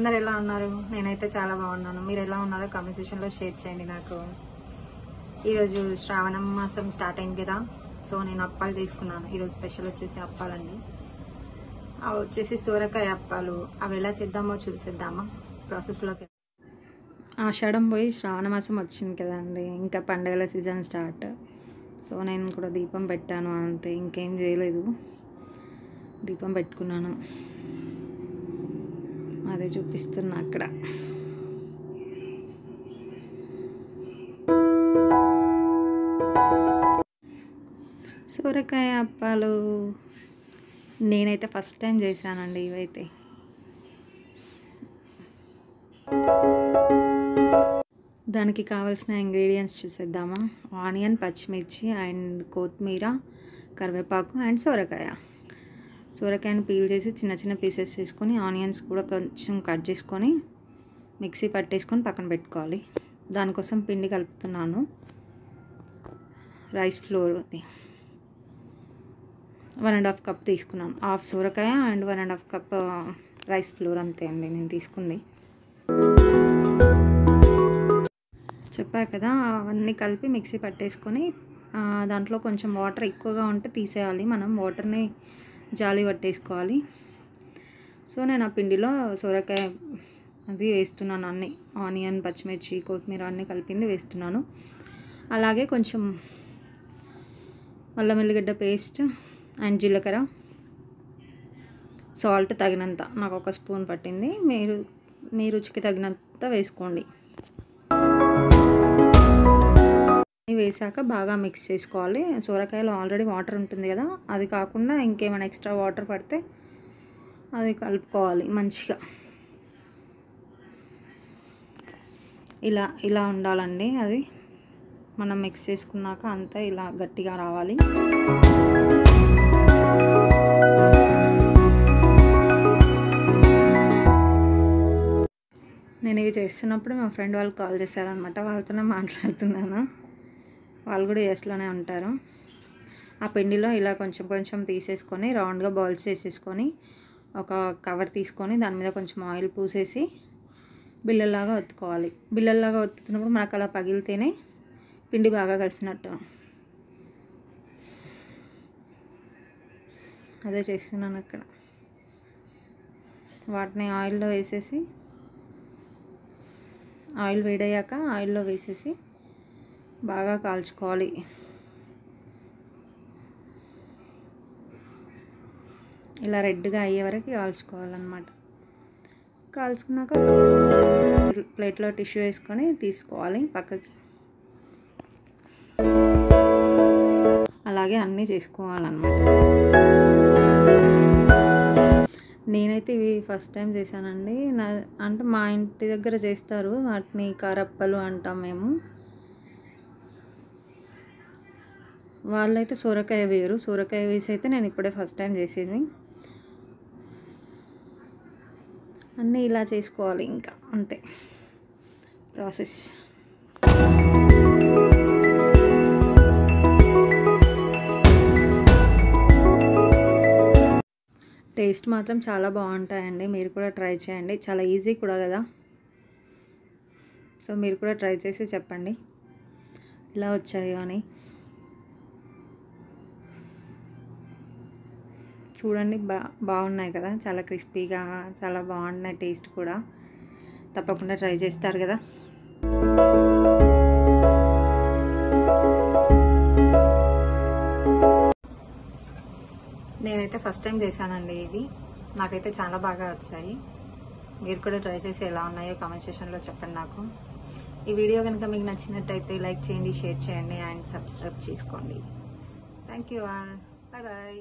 అందరు ఎలా ఉన్నారు? నేనైతే చాలా బాగున్నాను. మీరు ఎలా ఉన్నారో కామెంట్ సెక్షన్లో షేర్ చేయండి నాకు. ఈరోజు శ్రావణం మాసం స్టార్ట్ అయింది కదా. సో నేను అప్పాలు తీసుకున్నాను. ఈరోజు స్పెషల్ వచ్చేసి అప్పాలండి. అవి వచ్చేసి సూరకాయ అప్పాలు. అవి ఎలా చేద్దామో చూసేద్దామా? ప్రాసెస్లోకి ఆషాఢం పోయి శ్రావణ మాసం వచ్చింది కదండి ఇంకా పండగల సీజన్ స్టార్ట్ సో నేను కూడా దీపం పెట్టాను అంతే. ఇంకేం చేయలేదు. దీపం పెట్టుకున్నాను. అదే చూపిస్తున్నా అక్కడ. సూరకాయ అప్పాలు నేనైతే ఫస్ట్ టైం చేశానండి ఇవైతే. దానికి కావాల్సిన ఇంగ్రీడియంట్స్ చూసేద్దామా? ఆనియన్ పచ్చిమిర్చి అండ్ కొత్తిమీర కరివేపాకు అండ్ సొరకాయ. సొరకాయని పీల్ చేసి చిన్న చిన్న పీసెస్ చేసుకొని ఆనియన్స్ కూడా కొంచెం కట్ చేసుకొని మిక్సీ పట్టేసుకొని పక్కన పెట్టుకోవాలి. దానికోసం పిండి కలుపుతున్నాను. Rice flour one and half cup తీసుకున్నాను. హాఫ్ సొరకాయ and one and half cup rice flour అంతే అండి నేను తీసుకుంది. చెప్పా కదా అవన్నీ కలిపి మిక్సీ పట్టేసుకొని దాంట్లో కొంచెం వాటర్ ఎక్కువగా ఉంటే తీసేయాలి. మనం వాటర్ని జాలి పట్టేసుకోవాలి. సో నేను ఆ పిండిలో సొరకాయ అది వేస్తున్నాను అన్ని ఆనియన్ పచ్చిమిర్చి కొత్తిమీర అన్నీ కలిపింది వేస్తున్నాను. అలాగే కొంచెం అల్లం వెల్లిగడ్డ పేస్ట్ అండ్ జీలకర్ర సాల్ట్ తగినంత నాకు ఒక స్పూన్ పట్టింది. మీరు మీ రుచికి తగినంత వేసుకోండి. వేసాక బాగా మిక్స్ చేసుకోవాలి. సొరకాయలో ఆల్రెడీ వాటర్ ఉంటుంది కదా అది కాకుండా ఇంకేమైనా ఎక్స్ట్రా వాటర్ పడితే అది కలుపుకోవాలి మంచిగా. ఇలా ఇలా ఉండాలండి అది. మనం మిక్స్ చేసుకున్నాక అంతా ఇలా గట్టిగా రావాలి. నేను ఇవి చేస్తున్నప్పుడు మా ఫ్రెండ్ వాళ్ళు కాల్ చేశారనమాట వాళ్ళతోనే మాట్లాడుతున్నాను. వాళ్ళు కూడా ఎస్లోనే ఉంటారు. ఆ పిండిలో ఇలా కొంచెం కొంచెం తీసేసుకొని రౌండ్గా బౌల్స్ వేసేసుకొని ఒక కవర్ తీసుకొని దాని మీద కొంచెం ఆయిల్ పూసేసి బిళ్ళల్లాగా ఒత్తుకోవాలి. బిళ్ళల్లాగా ఒత్తుతున్నప్పుడు మనకు అలా పగిలితేనే పిండి బాగా కలిసినట్టు. అదే చేస్తున్నాను అక్కడ వాటిని ఆయిల్లో వేసేసి ఆయిల్ వేడయ్యాక ఆయిల్లో వేసేసి బాగా కాల్చుకోవాలి. ఇలా రెడ్గా అయ్యే వరకు కాల్చుకోవాలన్నమాట. కాల్చుకున్నాక ప్లేట్లో టిష్యూ వేసుకొని తీసుకోవాలి పక్కకి. అలాగే అన్నీ చేసుకోవాలన్నమాట. నేనైతే ఇవి ఫస్ట్ టైం చేశానండి. నా అంటే మా ఇంటి దగ్గర చేస్తారు. వాటిని కారప్పలు అంటాం మేము. వాళ్ళైతే సొరకాయ వేరు సొరకాయ వేసి అయితే నేను ఇప్పుడే ఫస్ట్ టైం చేసేది. అన్నీ ఇలా చేసుకోవాలి ఇంకా. అంతే. ప్రాసెస్ టేస్ట్ మాత్రం చాలా బాగుంటాయండి. మీరు కూడా ట్రై చేయండి. చాలా ఈజీ కూడా కదా. సో మీరు కూడా ట్రై చేసి చెప్పండి. ఇలా వచ్చాయో అని. చూడండి బా బాగున్నాయి కదా. చాలా క్రిస్పీగా చాలా బాగున్నాయి టేస్ట్ కూడా. తప్పకుండా ట్రై చేస్తారు కదా. నేనైతే ఫస్ట్ టైం చేశానండి ఇవి. నాకైతే చాలా బాగా వచ్చాయి. మీరు కూడా ట్రై చేసి ఎలా ఉన్నాయో కామెంట్ సెషన్లో చెప్పండి నాకు. ఈ వీడియో కనుక మీకు నచ్చినట్టయితే లైక్ చేయండి షేర్ చేయండి అండ్ సబ్స్క్రైబ్ చేసుకోండి. Thank you all. Bye bye.